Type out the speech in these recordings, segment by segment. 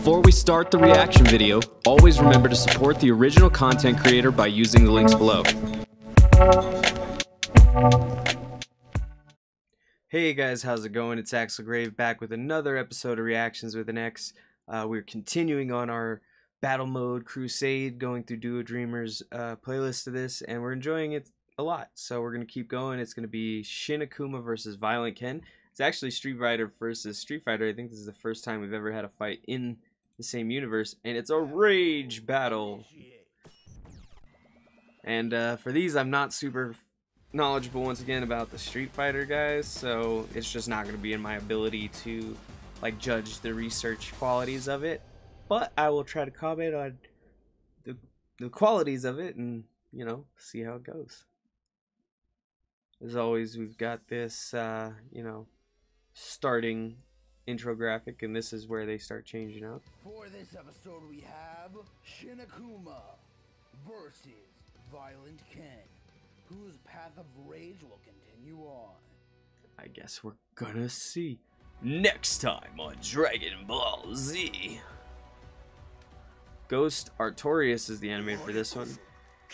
Before we start the reaction video, always remember to support the original content creator by using the links below. Hey guys, how's it going? It's Axel Grave back with another episode of Reactions with an X. Uh, we're continuing on our battle mode crusade, going through Duo Dreamers uh, playlist of this, and we're enjoying it a lot. So we're gonna keep going. It's gonna be Shin Akuma versus Violent Ken. It's actually Street Fighter versus Street Fighter. I think this is the first time we've ever had a fight in the same universe, and it's a rage battle. And uh, for these, I'm not super knowledgeable once again about the Street Fighter guys, so it's just not going to be in my ability to like judge the research qualities of it. But I will try to comment on the the qualities of it and you know see how it goes. As always, we've got this uh, you know starting intro graphic, and this is where they start changing up. For this episode, we have Shin Akuma versus Violent Ken, whose path of rage will continue on. I guess we're gonna see next time on Dragon Ball Z. Ghost Artorias is the anime for this one.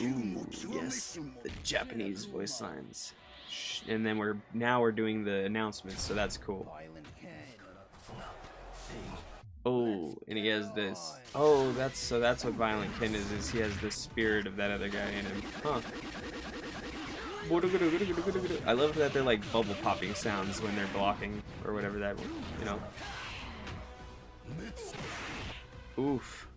Ooh, yes, the Japanese voice lines. And then we're now we're doing the announcements, so that's cool. Violent Ken. Oh, and he has this. Oh, that's so that's what Violent Ken is. Is he has the spirit of that other guy in him? Huh. I love that they're like bubble popping sounds when they're blocking or whatever that, you know. Oof.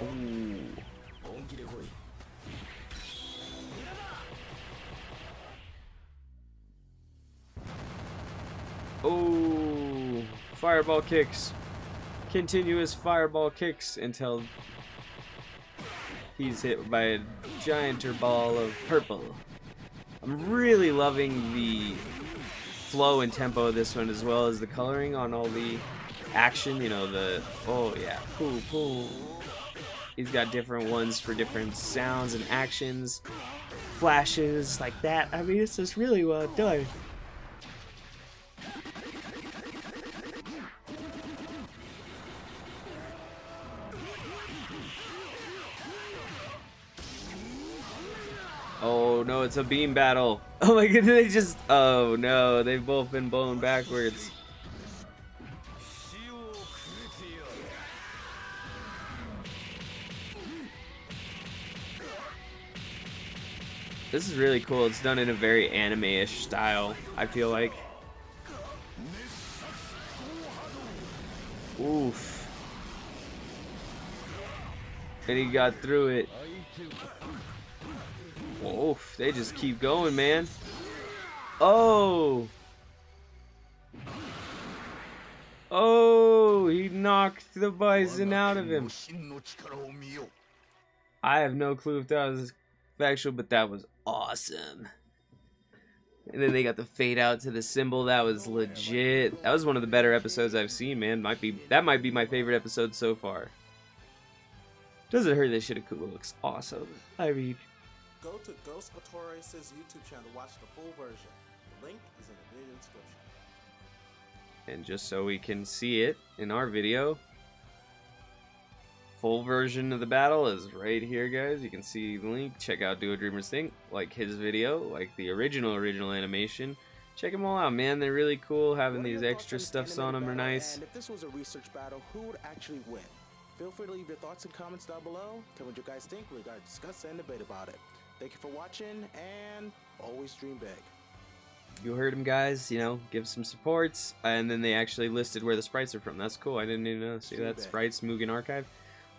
Ooh. Fireball kicks. Continuous fireball kicks until he's hit by a gianter ball of purple. I'm really loving the flow and tempo of this one as well as the coloring on all the action, you know, the, oh yeah, cool, cool. He's got different ones for different sounds and actions, flashes like that. I mean, it's just really well done. Oh no, it's a beam battle. Oh my god, they just. Oh no, they've both been blown backwards. This is really cool. It's done in a very anime-ish style, I feel like. Oof. And he got through it. Oof, they just keep going, man. Oh! Oh, he knocked the bison out of him. I have no clue if that was factual, but that was awesome. And then they got the fade out to the symbol. That was legit. That was one of the better episodes I've seen, man. Might be that might be my favorite episode so far. Doesn't hurt that Shin Akuma looks awesome. I mean, Go to Ghost Artorias' YouTube channel to watch the full version. The link is in the video description. and just so we can see it in our video, full version of the battle is right here, guys. You can see the link. Check out Duo Dreamers Think, like his video, like the original original animation. Check them all out, man. They're really cool. Having these extra stuffs on them are nice. And if this was a research battle, who would actually win? Feel free to leave your thoughts and comments down below. Tell me what you guys think. We're going to discuss and debate about it. Thank you for watching, and always dream big. You heard him, guys. You know, give some supports, and then they actually listed where the sprites are from. That's cool. I didn't even know. See that sprites Mugen Archive.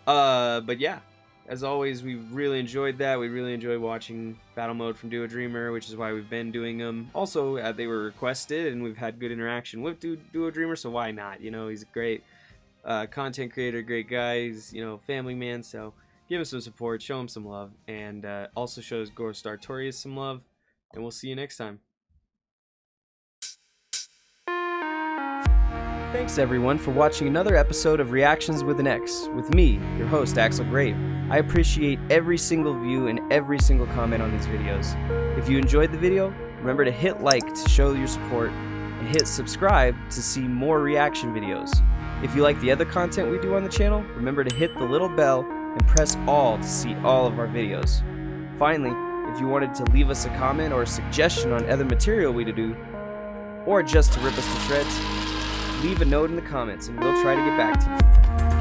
Uh, but yeah, as always, we really enjoyed that. We really enjoyed watching Battle Mode from Duo Dreamer, which is why we've been doing them. Also, uh, they were requested, and we've had good interaction with Du- Duo Dreamer, so why not? You know, he's a great uh, content creator, great guy. He's you know family man, so give him some support, show him some love, and uh, also shows Ghost Artorias some love. And we'll see you next time. Thanks everyone for watching another episode of Reactions with an X with me, your host Axel Grave. I appreciate every single view and every single comment on these videos. If you enjoyed the video, remember to hit like to show your support and hit subscribe to see more reaction videos. If you like the other content we do on the channel, remember to hit the little bell and press all to see all of our videos. Finally, if you wanted to leave us a comment or a suggestion on other material we to do, or just to rip us to shreds, leave a note in the comments and we'll try to get back to you.